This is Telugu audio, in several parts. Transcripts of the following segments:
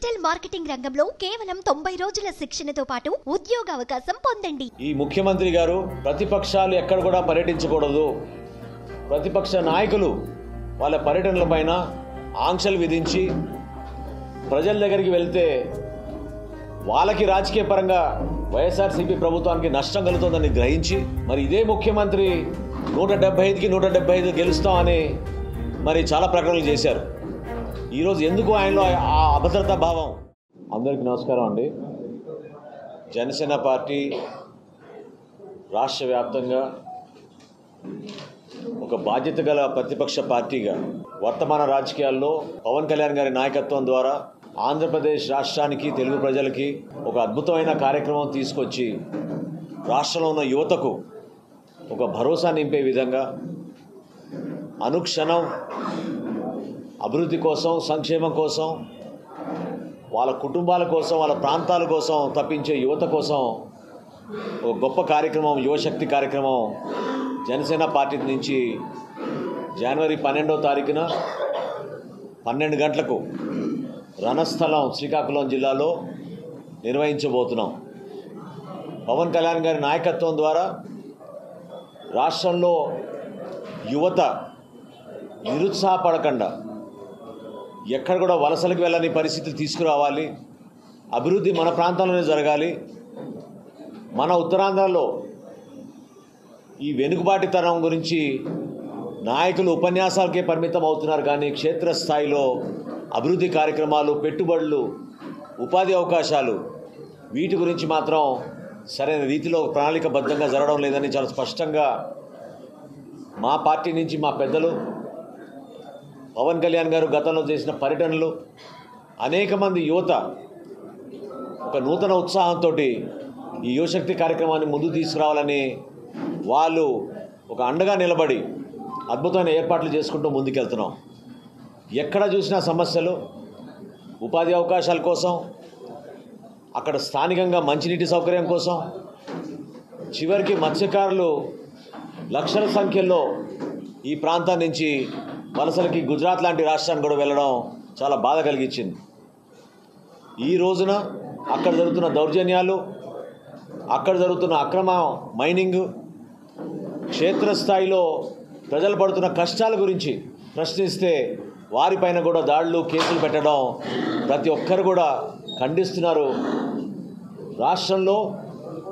డిజిటల్ మార్కెటింగ్ రంగంలో కేవలం తొంభై రోజుల శిక్షణతో పాటు ఉద్యోగ అవకాశం పొందండి. ఈ ముఖ్యమంత్రి గారు ప్రతిపక్షాలు ఎక్కడ కూడా పర్యటించకూడదు. ప్రతిపక్ష నాయకులు వాళ్ళ పర్యటనల పైన ఆంక్షలు విధించి ప్రజల దగ్గరికి వెళ్తే వాళ్ళకి రాజకీయ పరంగా వైఎస్ఆర్సీపీ ప్రభుత్వానికి నష్టం కలుగుతుందని గ్రహించి మరి ఇదే ముఖ్యమంత్రి నూట డెబ్బై ఐదుకి నూట డెబ్బై ఐదు గెలుస్తామని మరి చాలా ప్రకటనలు చేశారు. ఈరోజు ఎందుకు ఆయనలో ఆ అభద్రతా భావం. అందరికీ నమస్కారం అండి. జనసేన పార్టీ రాష్ట్ర వ్యాప్తంగా ఒక బాధ్యత గల ప్రతిపక్ష పార్టీగా వర్తమాన రాజకీయాల్లో పవన్ కళ్యాణ్ గారి నాయకత్వం ద్వారా ఆంధ్రప్రదేశ్ రాష్ట్రానికి తెలుగు ప్రజలకి ఒక అద్భుతమైన కార్యక్రమం తీసుకొచ్చి రాష్ట్రంలో ఉన్న యువతకు ఒక భరోసా నింపే విధంగా అనుక్షణం అభివృద్ధి కోసం సంక్షేమం కోసం వాళ్ళ కుటుంబాల కోసం వాళ్ళ ప్రాంతాల కోసం తప్పించే యువత కోసం ఒక గొప్ప కార్యక్రమం యువశక్తి కార్యక్రమం జనసేన పార్టీ నుంచి జనవరి పన్నెండవ తారీఖున పన్నెండు గంటలకు రణస్థలం శ్రీకాకుళం జిల్లాలో నిర్వహించబోతున్నాం. పవన్ కళ్యాణ్ గారి నాయకత్వం ద్వారా రాష్ట్రంలో యువత నిరుత్సాహపడకుండా ఎక్కడ కూడా వలసలకు వెళ్ళని పరిస్థితులు తీసుకురావాలి. అభివృద్ధి మన ప్రాంతంలోనే జరగాలి. మన ఉత్తరాంధ్రలో ఈ వెనుకబాటితనం గురించి నాయకులు ఉపన్యాసాలకే పరిమితం అవుతున్నారు కానీ క్షేత్రస్థాయిలో అభివృద్ధి కార్యక్రమాలు పెట్టుబడులు ఉపాధి అవకాశాలు వీటి గురించి మాత్రం సరైన రీతిలో ప్రణాళికబద్ధంగా జరగడం లేదని చాలా స్పష్టంగా మా పార్టీ నుంచి మా పెద్దలు పవన్ కళ్యాణ్ గారు గతంలో చేసిన పర్యటనలు అనేక మంది యువత ఒక నూతన ఉత్సాహంతో ఈ యువశక్తి కార్యక్రమాన్ని ముందు తీసుకురావాలని వాళ్ళు ఒక అండగా నిలబడి అద్భుతమైన ఏర్పాట్లు చేసుకుంటూ ముందుకెళ్తున్నాం. ఎక్కడ చూసినా సమస్యలు ఉపాధి అవకాశాల కోసం అక్కడ స్థానికంగా మంచినీటి సౌకర్యం కోసం చివరికి మత్స్యకారులు లక్షల సంఖ్యలో ఈ ప్రాంతం నుంచి వలసలకి గుజరాత్ లాంటి రాష్ట్రానికి కూడా వెళ్ళడం చాలా బాధ కలిగించింది. ఈ రోజున అక్కడ జరుగుతున్న దౌర్జన్యాలు అక్కడ జరుగుతున్న అక్రమ మైనింగ్ క్షేత్రస్థాయిలో ప్రజలు పడుతున్న కష్టాల గురించి ప్రశ్నిస్తే వారిపైన కూడా దాడులు కేసులు పెట్టడం ప్రతి ఒక్కరు కూడా ఖండిస్తున్నారు. రాష్ట్రంలో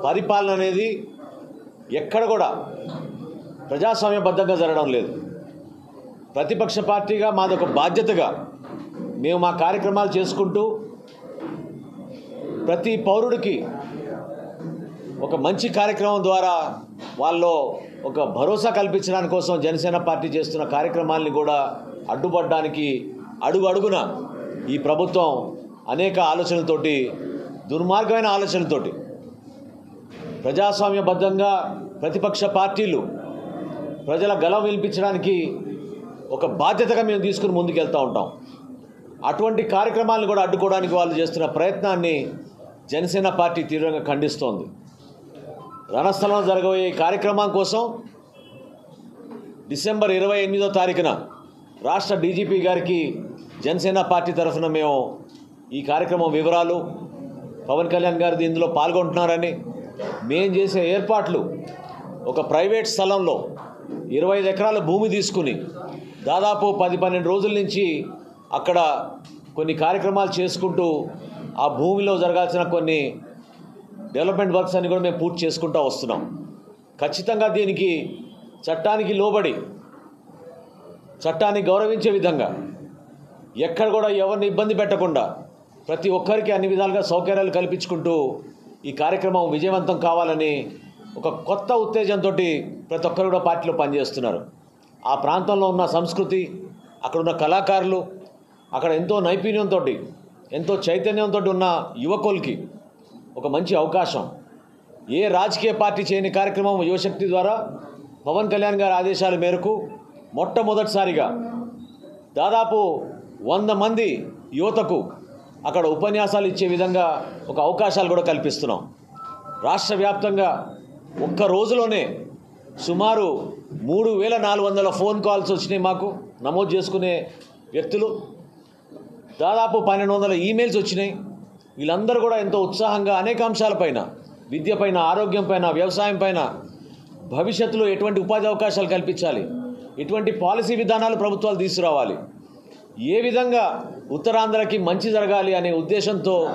పరిపాలన అనేది ఎక్కడ కూడా ప్రజాస్వామ్యబద్ధంగా జరగడం లేదు. ప్రతిపక్ష పార్టీగా మాది ఒక బాధ్యతగా మేము మా కార్యక్రమాలు చేసుకుంటూ ప్రతి పౌరుడికి ఒక మంచి కార్యక్రమం ద్వారా వాళ్ళు ఒక భరోసా కల్పించడానికి కోసం జనసేన పార్టీ చేస్తున్న కార్యక్రమాల్ని కూడా అడ్డుపడడానికి అడుగు అడుగున ఈ ప్రభుత్వం అనేక ఆలోచనలతోటి దుర్మార్గమైన ఆలోచనలతోటి ప్రజాస్వామ్యబద్ధంగా ప్రతిపక్ష పార్టీలు ప్రజల గలం వినిపించడానికి ఒక బాధ్యతగా మేము తీసుకుని ముందుకెళ్తూ ఉంటాం. అటువంటి కార్యక్రమాలను కూడా అడ్డుకోవడానికి వాళ్ళు చేస్తున్న ప్రయత్నాన్ని జనసేన పార్టీ తీవ్రంగా ఖండిస్తోంది. రణస్థలంలో జరగబోయే కార్యక్రమం కోసం డిసెంబర్ ఇరవై ఎనిమిదో తారీఖున రాష్ట్ర డీజీపీ గారికి జనసేన పార్టీ తరఫున మేము ఈ కార్యక్రమం వివరాలు పవన్ కళ్యాణ్ గారు ఇందులో పాల్గొంటున్నారని మేము చేసే ఏర్పాట్లు ఒక ప్రైవేట్ స్థలంలో ఇరవై ఐదు ఎకరాల భూమి తీసుకుని దాదాపు పది పన్నెండు రోజుల నుంచి అక్కడ కొన్ని కార్యక్రమాలు చేసుకుంటూ ఆ భూమిలో జరగాల్సిన కొన్ని డెవలప్మెంట్ వర్క్స్ అన్ని కూడా మేము పూర్తి చేసుకుంటూ వస్తున్నాం. ఖచ్చితంగా దీనికి చట్టానికి లోబడి చట్టాన్ని గౌరవించే విధంగా ఎక్కడ కూడా ఎవరిని ఇబ్బంది పెట్టకుండా ప్రతి ఒక్కరికి అన్ని విధాలుగా సౌకర్యాలు కల్పించుకుంటూ ఈ కార్యక్రమం విజయవంతం కావాలని ఒక కొత్త ఉత్తేజంతో ప్రతి ఒక్కరు కూడా పార్టీలో పనిచేస్తున్నారు. ఆ ప్రాంతంలో ఉన్న సంస్కృతి అక్కడ ఉన్న కళాకారులు అక్కడ ఎంతో నైపుణ్యంతో ఎంతో చైతన్యంతో ఉన్న యువకులకి ఒక మంచి అవకాశం. ఏ రాజకీయ పార్టీ చేయని కార్యక్రమం యువశక్తి ద్వారా పవన్ కళ్యాణ్ గారి ఆదేశాల మేరకు మొట్టమొదటిసారిగా దాదాపు వంద మంది యువతకు అక్కడ ఉపన్యాసాలు ఇచ్చే విధంగా ఒక అవకాశాలు కూడా కల్పిస్తున్నాం. రాష్ట్ర వ్యాప్తంగా ఒక్క రోజులోనే సుమారు మూడు వేల నాలుగు వందల ఫోన్ కాల్స్ వచ్చినాయి మాకు నమోదు చేసుకునే వ్యక్తులు. దాదాపు పన్నెండు వందల ఈమెయిల్స్ వచ్చినాయి. వీళ్ళందరూ కూడా ఎంతో ఉత్సాహంగా అనేక అంశాలపైన విద్యపైన ఆరోగ్యం పైన వ్యవసాయం పైన భవిష్యత్తులో ఎటువంటి ఉపాధి అవకాశాలు కల్పించాలి? ఎటువంటి పాలసీ విధానాలు ప్రభుత్వాలు తీసుకురావాలి? ఏ విధంగా ఉత్తరాంధ్రకి మంచి జరగాలి అనే ఉద్దేశంతో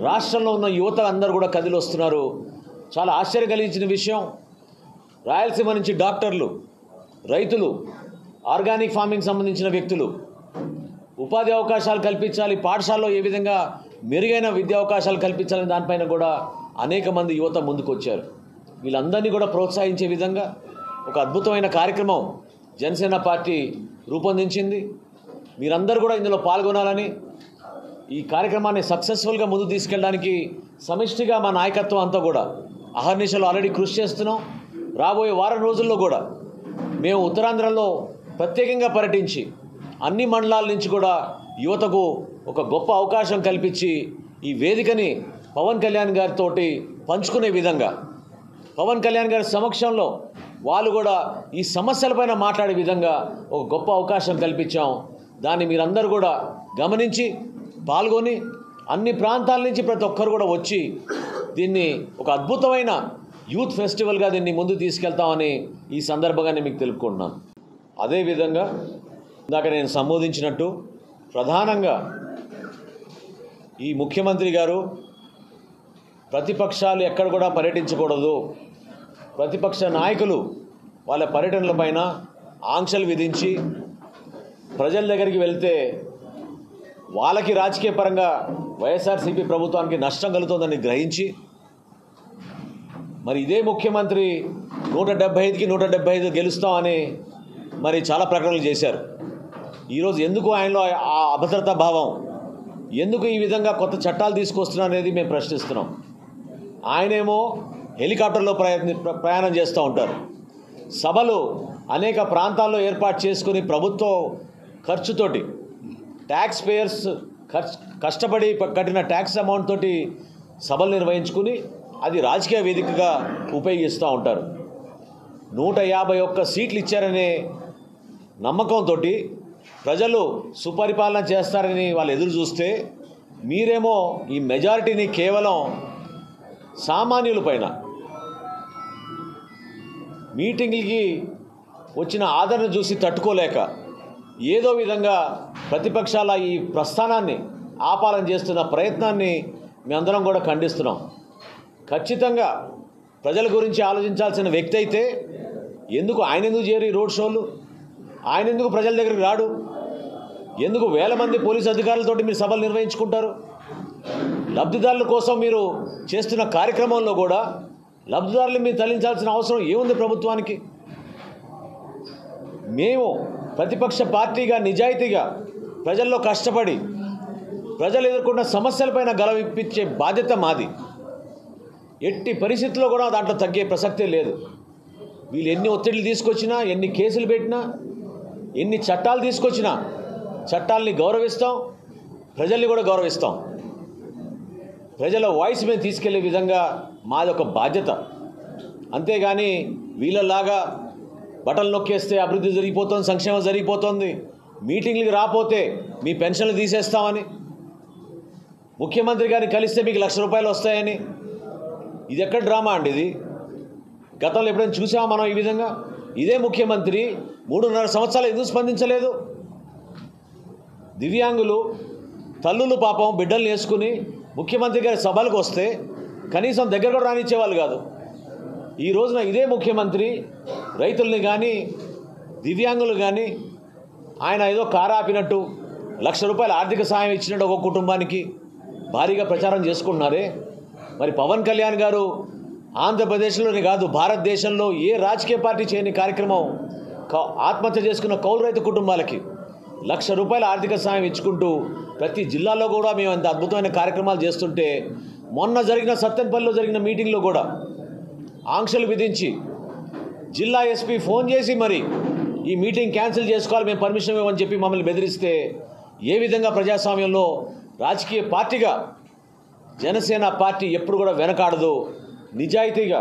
రాష్ట్రంలో ఉన్న యువత అందరూ కూడా కదిలి వస్తున్నారు చాలా ఆశ్చర్య కలిగించిన విషయం. రాయలసీమ నుంచి డాక్టర్లు రైతులు ఆర్గానిక్ ఫార్మింగ్ సంబంధించిన వ్యక్తులు ఉపాధి అవకాశాలు కల్పించాలి పాఠశాలలో ఏ విధంగా మెరుగైన విద్యా అవకాశాలు కల్పించాలని దానిపైన కూడా అనేక మంది యువత ముందుకు వచ్చారు వీళ్ళందరినీ కూడా ప్రోత్సహించే విధంగా ఒక అద్భుతమైన కార్యక్రమం జనసేన పార్టీ రూపొందించింది. మీరందరూ కూడా ఇందులో పాల్గొనాలని ఈ కార్యక్రమాన్ని సక్సెస్ఫుల్గా ముందుకు తీసుకెళ్ళడానికి సమిష్టిగా మా నాయకత్వం అంతా కూడా అహర్నిశలు ఆల్రెడీ కృషి చేస్తున్నాం. రాబోయే వారం రోజుల్లో కూడా మేము ఉత్తరాంధ్రలో ప్రత్యేకంగా పర్యటించి అన్ని మండలాల నుంచి కూడా యువతకు ఒక గొప్ప అవకాశం కల్పించి ఈ వేదికని పవన్ కళ్యాణ్ గారితో పంచుకునే విధంగా పవన్ కళ్యాణ్ గారి సమక్షంలో వాళ్ళు కూడా ఈ సమస్యలపైన మాట్లాడే విధంగా ఒక గొప్ప అవకాశం కల్పించాం. దాన్ని మీరందరూ కూడా గమనించి పాల్గొని అన్ని ప్రాంతాల నుంచి ప్రతి ఒక్కరు కూడా వచ్చి దీన్ని ఒక అద్భుతమైన యూత్ ఫెస్టివల్గా దీన్ని ముందు తీసుకెళ్తామని ఈ సందర్భంగానే మీకు తెలుపుకుంటున్నాను. అదేవిధంగా ఇందాక నేను సంబోధించినట్టు ప్రధానంగా ఈ ముఖ్యమంత్రి గారు ప్రతిపక్షాలు ఎక్కడ కూడా పర్యటించకూడదు. ప్రతిపక్ష నాయకులు వాళ్ళ పర్యటనలపైన ఆంక్షలు విధించి ప్రజల దగ్గరికి వెళ్తే వాళ్ళకి రాజకీయ పరంగా వైఎస్ఆర్సీపీ ప్రభుత్వానికి నష్టం కలుగుతుందని గ్రహించి మరి ఇదే ముఖ్యమంత్రి నూట డెబ్బై ఐదుకి నూట డెబ్బై ఐదు గెలుస్తామని మరి చాలా ప్రకటనలు చేశారు. ఈరోజు ఎందుకు ఆయనలో ఆ అభద్రతా భావం? ఎందుకు ఈ విధంగా కొత్త చట్టాలు తీసుకొస్తున్నా అనేది మేము ప్రశ్నిస్తున్నాం. ఆయనేమో హెలికాప్టర్లో ప్రయత్ని ప్రయాణం చేస్తూ ఉంటారు. సభలు అనేక ప్రాంతాల్లో ఏర్పాటు చేసుకుని ప్రభుత్వ ఖర్చుతోటి ట్యాక్స్ పేయర్స్ ఖర్చు కష్టపడి కట్టిన ట్యాక్స్ అమౌంట్ తోటి సభలు నిర్వహించుకుని అది రాజకీయ వేదికగా ఉపయోగిస్తూ ఉంటారు. నూట యాభై ఒక్క సీట్లు ఇచ్చారనే నమ్మకంతో ప్రజలు సుపరిపాలన చేస్తారని వాళ్ళు ఎదురు చూస్తే మీరేమో ఈ మెజారిటీని కేవలం సామాన్యుల పైన మీటింగ్లకి వచ్చిన ఆదరణ చూసి తట్టుకోలేక ఏదో విధంగా ప్రతిపక్షాల ఈ ప్రస్థానాన్ని ఆపాలని చేస్తున్న ప్రయత్నాన్ని మేమందరం కూడా ఖండిస్తున్నాం. ఖచ్చితంగా ప్రజల గురించి ఆలోచించాల్సిన వ్యక్తి అయితే ఎందుకు ఆయన ఎందుకు చేరి రోడ్ షోలు? ఆయన ఎందుకు ప్రజల దగ్గరికి రాడు? ఎందుకు వేల మంది పోలీసు అధికారులతోటి మీరు సభలు నిర్వహించుకుంటారు? లబ్ధిదారుల కోసం మీరు చేస్తున్న కార్యక్రమంలో కూడా లబ్ధిదారులు మీరు తరలించాల్సిన అవసరం ఏముంది ప్రభుత్వానికి? మేము ప్రతిపక్ష పార్టీగా నిజాయితీగా ప్రజల్లో కష్టపడి ప్రజలు ఎదుర్కొన్న సమస్యలపైన గలవిప్పించే బాధ్యత మాది. ఎట్టి పరిస్థితుల్లో కూడా దాంట్లో తగ్గే ప్రసక్తే లేదు. వీళ్ళు ఎన్ని ఒత్తిళ్ళు తీసుకొచ్చినా ఎన్ని కేసులు పెట్టినా ఎన్ని చట్టాలు తీసుకొచ్చినా చట్టాలని గౌరవిస్తాం ప్రజల్ని కూడా గౌరవిస్తాం. ప్రజల వాయిస్ మీద తీసుకెళ్ళే విధంగా మాది ఒక బాధ్యత. అంతేగాని వీళ్ళలాగా బటన్ నొక్కేస్తే అభివృద్ధి జరిగిపోతుంది సంక్షేమం జరిగిపోతుంది మీటింగ్లకు రాపోతే మీ పెన్షన్లు తీసేస్తామని ముఖ్యమంత్రి గారిని కలిస్తే మీకు లక్ష రూపాయలు వస్తాయని ఇది ఎక్కడ డ్రామా అండి ఇది? గతంలో ఎప్పుడైనా చూసామా మనం ఈ విధంగా? ఇదే ముఖ్యమంత్రి మూడున్నర సంవత్సరాలు ఎందుకు స్పందించలేదు? దివ్యాంగులు తల్లులు పాపం బిడ్డల్ని వేసుకుని ముఖ్యమంత్రి గారి సభలకు వస్తే కనీసం దగ్గర కూడా రానిచ్చేవాళ్ళు కాదు. ఈ రోజున ఇదే ముఖ్యమంత్రి రైతుల్ని కానీ దివ్యాంగులు కానీ ఆయన ఏదో కారాపినట్టు లక్ష రూపాయల ఆర్థిక సాయం ఇచ్చినట్టు ఒక కుటుంబానికి భారీగా ప్రచారం చేసుకుంటున్నారే? మరి పవన్ కళ్యాణ్ గారు ఆంధ్రప్రదేశ్లోనే కాదు భారతదేశంలో ఏ రాజకీయ పార్టీ చేయని కార్యక్రమం ఆత్మహత్య చేసుకున్న కౌలు రైతు కుటుంబాలకి లక్ష రూపాయల ఆర్థిక సాయం ఇచ్చుకుంటూ ప్రతి జిల్లాలో కూడా మేము అంత అద్భుతమైన కార్యక్రమాలు చేస్తుంటే మొన్న జరిగిన సత్తెనపల్లిలో జరిగిన మీటింగ్లో కూడా ఆంక్షలు విధించి జిల్లా ఎస్పీ ఫోన్ చేసి మరి ఈ మీటింగ్ క్యాన్సిల్ చేసుకోవాలి మేము పర్మిషన్ ఇవ్వమని చెప్పి మమ్మల్ని బెదిరిస్తే ఏ విధంగా ప్రజాస్వామ్యంలో రాజకీయ పార్టీగా జనసేన పార్టీ ఎప్పుడు కూడా వెనకాడదు. నిజాయితీగా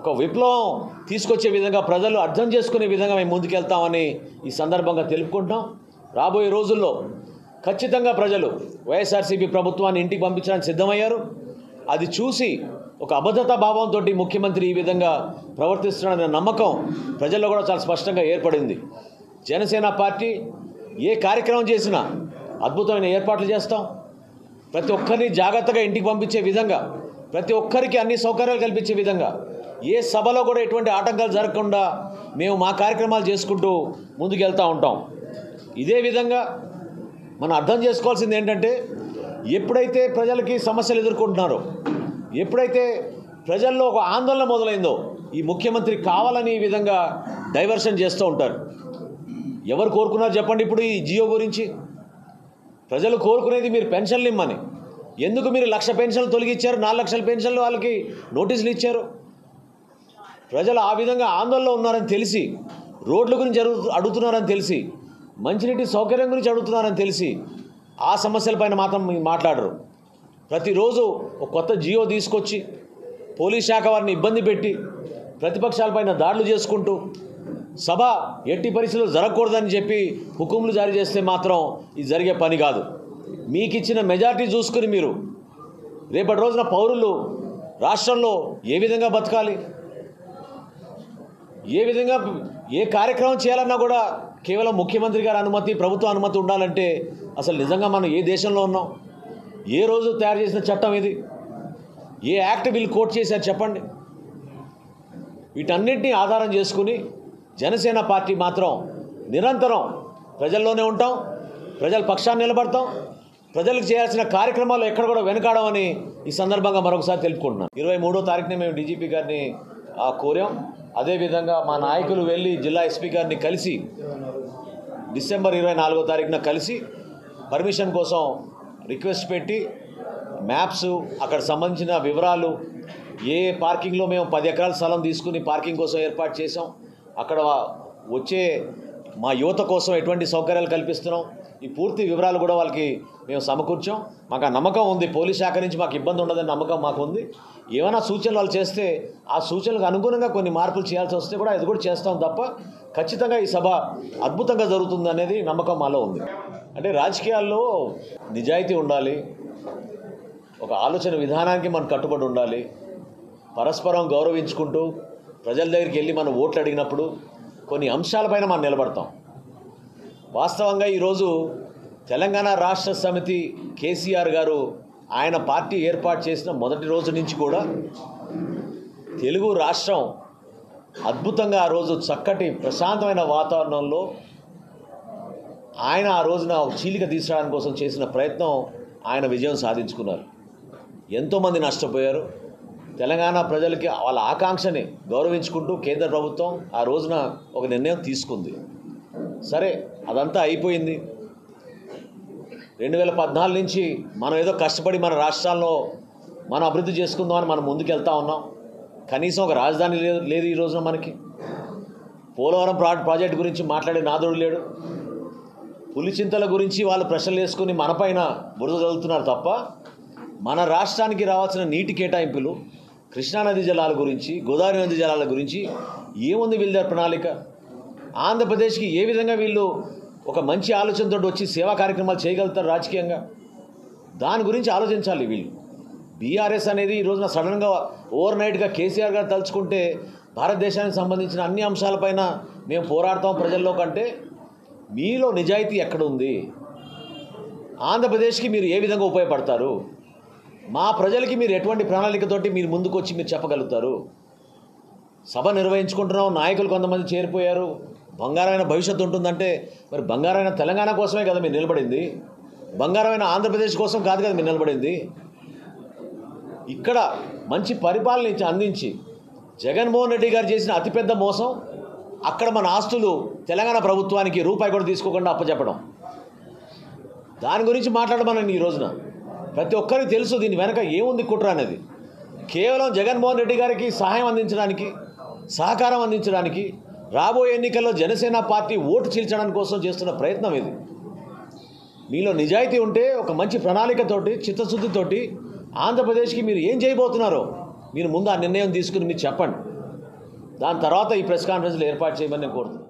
ఒక విప్లవం తీసుకొచ్చే విధంగా ప్రజలు అర్థం చేసుకునే విధంగా మేము ముందుకెళ్తామని ఈ సందర్భంగా తెలుపుకుంటాం రాబోయే రోజుల్లో ఖచ్చితంగా ప్రజలు వైఎస్ఆర్సీపీ ప్రభుత్వాన్ని ఇంటికి పంపించడానికి సిద్ధమయ్యారు. అది చూసి ఒక అభద్రతా భావంతో ముఖ్యమంత్రి ఈ విధంగా ప్రవర్తిస్తున్నాడనే నమ్మకం ప్రజల్లో కూడా చాలా స్పష్టంగా ఏర్పడింది. జనసేన పార్టీ ఏ కార్యక్రమం చేసినా అద్భుతమైన ఏర్పాట్లు చేస్తాం. ప్రతి ఒక్కరిని జాగ్రత్తగా ఇంటికి పంపించే విధంగా ప్రతి ఒక్కరికి అన్ని సౌకర్యాలు కల్పించే విధంగా ఏ సభలో కూడా ఎటువంటి ఆటంకాలు జరగకుండా మేము మా కార్యక్రమాలు చేసుకుంటూ ముందుకెళ్తూ ఉంటాం. ఇదే విధంగా మనం అర్థం చేసుకోవాల్సింది ఏంటంటే ఎప్పుడైతే ప్రజలకి సమస్యలు ఎదుర్కొంటున్నారో ఎప్పుడైతే ప్రజల్లో ఒక ఆందోళన మొదలైందో ఈ ముఖ్యమంత్రి కావాలని ఈ విధంగా డైవర్షన్ చేస్తూ ఉంటారు. ఎవరు కోరుకున్నారు చెప్పండి ఇప్పుడు ఈ జియో గురించి. ప్రజలు కోరుకునేది మీరు పెన్షన్లు ఇమ్మని. ఎందుకు మీరు లక్ష పెన్షన్లు తొలగించారు నాలుగు లక్షల పెన్షన్లు వాళ్ళకి నోటీసులు ఇచ్చారు. ప్రజలు ఆ విధంగా ఆందోళనలో ఉన్నారని తెలిసి రోడ్ల గురించి అడుగు అడుగుతున్నారని తెలిసి మంచినీటి సౌకర్యం గురించి అడుగుతున్నారని తెలిసి ఆ సమస్యలపైన మాత్రం మాట్లాడరు. ప్రతిరోజు ఒక కొత్త జియో తీసుకొచ్చి పోలీస్ శాఖ వారిని ఇబ్బంది పెట్టి ప్రతిపక్షాలపైన దాడులు చేసుకుంటూ సభ ఎట్టి పరిస్థితుల్లో జరగకూడదని చెప్పి హుకుములు జారీ చేస్తే మాత్రం ఇది జరిగే పని కాదు. మీకు ఇచ్చిన మెజారిటీ చూసుకుని మీరు రేపటి రోజున పౌరులు రాష్ట్రంలో ఏ విధంగా బతకాలి? ఏ విధంగా ఏ కార్యక్రమం చేయాలన్నా కూడా కేవలం ముఖ్యమంత్రి గారి అనుమతి ప్రభుత్వ అనుమతి ఉండాలంటే అసలు నిజంగా మనం ఏ దేశంలో ఉన్నాం? ఏ రోజు తయారు చేసిన చట్టం ఇది? ఏ యాక్ట్ వీళ్ళు కోట్ చేశారు చెప్పండి? వీటన్నిటిని ఆధారం చేసుకుని జనసేన పార్టీ మాత్రం నిరంతరం ప్రజల్లోనే ఉంటాం ప్రజల పక్షాన్ని నిలబడతాం ప్రజలకు చేయాల్సిన కార్యక్రమాలు ఎక్కడ కూడా వెనకాడమని ఈ సందర్భంగా మరొకసారి తెలుపుకుంటున్నాను. ఇరవై మూడో తారీఖున మేము డీజీపీ గారిని కోరాం. అదేవిధంగా మా నాయకులు వెళ్ళి జిల్లా ఎస్పీ గారిని కలిసి డిసెంబర్ ఇరవై నాలుగో తారీఖున కలిసి పర్మిషన్ కోసం రిక్వెస్ట్ పెట్టి మ్యాప్స్ అక్కడ సంబంధించిన వివరాలు ఏ పార్కింగ్లో మేము పది ఎకరాల స్థలం తీసుకుని పార్కింగ్ కోసం ఏర్పాటు చేసాం అక్కడ వచ్చే మా యువత కోసం ఎటువంటి సౌకర్యాలు కల్పిస్తున్నాం? ఈ పూర్తి వివరాలు కూడా వాళ్ళకి మేము సమకూర్చాం. మాకు ఆ నమ్మకం ఉంది. పోలీస్ శాఖ నుంచి మాకు ఇబ్బంది ఉండదని నమ్మకం మాకు ఉంది. ఏమైనా సూచనలు వాళ్ళు చేస్తే ఆ సూచనలకు అనుగుణంగా కొన్ని మార్పులు చేయాల్సి వస్తే కూడా అది కూడా చేస్తాం తప్ప ఖచ్చితంగా ఈ సభ అద్భుతంగా జరుగుతుంది అనేది నమ్మకం మాలో ఉంది. అంటే రాజకీయాల్లో నిజాయితీ ఉండాలి. ఒక ఆలోచన విధానానికి మనం కట్టుబడి ఉండాలి. పరస్పరం గౌరవించుకుంటూ ప్రజల దగ్గరికి వెళ్ళి మనం ఓట్లు అడిగినప్పుడు కొన్ని అంశాలపైన మనం నిలబడతాం. వాస్తవంగా ఈరోజు తెలంగాణ రాష్ట్ర సమితి కేసీఆర్ గారు ఆయన పార్టీ ఏర్పాటు చేసిన మొదటి రోజు నుంచి కూడా తెలుగు రాష్ట్రం అద్భుతంగా ఆ రోజు చక్కటి ప్రశాంతమైన వాతావరణంలో ఆయన ఆ రోజున చీలిక తీసుకురావడానికి కోసం చేసిన ప్రయత్నం ఆయన విజయం సాధించుకున్నారు. ఎంతోమంది నష్టపోయారు. తెలంగాణ ప్రజలకి వాళ్ళ ఆకాంక్షని గౌరవించుకుంటూ కేంద్ర ప్రభుత్వం ఆ రోజున ఒక నిర్ణయం తీసుకుంది. సరే అదంతా అయిపోయింది. రెండు వేల పద్నాలుగు నుంచి మనం ఏదో కష్టపడి మన రాష్ట్రాల్లో మనం అభివృద్ధి చేసుకుందామని మనం ముందుకెళ్తా ఉన్నాం. కనీసం ఒక రాజధాని లేదు లేదు ఈ రోజున మనకి. పోలవరం ప్రా ప్రాజెక్ట్ గురించి మాట్లాడే నాదుడు లేడు. పులిచింతల గురించి వాళ్ళు ప్రశ్నలు వేసుకుని మనపైన బురద చదువుతున్నారు తప్ప మన రాష్ట్రానికి రావాల్సిన నీటి కేటాయింపులు కృష్ణానది జలాల గురించి గోదావరి నది జలాల గురించి ఏముంది వీళ్ళ ప్రణాళిక? ఆంధ్రప్రదేశ్కి ఏ విధంగా వీళ్ళు ఒక మంచి ఆలోచనతో వచ్చి సేవా కార్యక్రమాలు చేయగలుగుతారు రాజకీయంగా? దాని గురించి ఆలోచించాలి వీళ్ళు. బీఆర్ఎస్ అనేది ఈ రోజున సడన్గా ఓవర్ నైట్గా కేసీఆర్ గారు తలుచుకుంటే భారతదేశానికి సంబంధించిన అన్ని అంశాలపైన మేము పోరాడతాం ప్రజల్లో కంటే మీలో నిజాయితీ ఎక్కడ ఉంది? ఆంధ్రప్రదేశ్కి మీరు ఏ విధంగా ఉపయోగపడతారు? మా ప్రజలకి మీరు ఎటువంటి ప్రణాళికతోటి మీరు ముందుకు వచ్చి మీరు చెప్పగలుగుతారు? సభ నిర్వహించుకుంటున్నాం నాయకులు కొంతమంది చేరిపోయారు బంగారమైన భవిష్యత్తు ఉంటుందంటే మరి బంగారమైన తెలంగాణ కోసమే కదా మీరు నిలబడింది? బంగారమైన ఆంధ్రప్రదేశ్ కోసం కాదు కదా మీరు నిలబడింది? ఇక్కడ మంచి పరిపాలన ఇచ్చి అందించి జగన్మోహన్ రెడ్డి గారు చేసిన అతిపెద్ద మోసం అక్కడ మన ఆస్తులు తెలంగాణ ప్రభుత్వానికి రూపాయి కూడా తీసుకోకుండా అప్పచెప్పడం దాని గురించి మాట్లాడమనండి ఈ రోజున. ప్రతి ఒక్కరికి తెలుసు దీని వెనక ఏముంది కుట్ర అనేది. కేవలం జగన్మోహన్ రెడ్డి గారికి సహాయం అందించడానికి సహకారం అందించడానికి రాబోయే ఎన్నికల్లో జనసేన పార్టీ ఓటు చీల్చడానికి కోసం చేస్తున్న ప్రయత్నం ఇది. మీలో నిజాయితీ ఉంటే ఒక మంచి ప్రణాళికతోటి చిత్తశుద్ధితోటి ఆంధ్రప్రదేశ్కి మీరు ఏం చేయబోతున్నారో మీరు ముందు ఆ నిర్ణయం తీసుకుని మీరు చెప్పండి. దాని తర్వాత ఈ ప్రెస్ కాన్ఫరెన్స్లు ఏర్పాటు చేయమని నేను కోరుతున్నాను.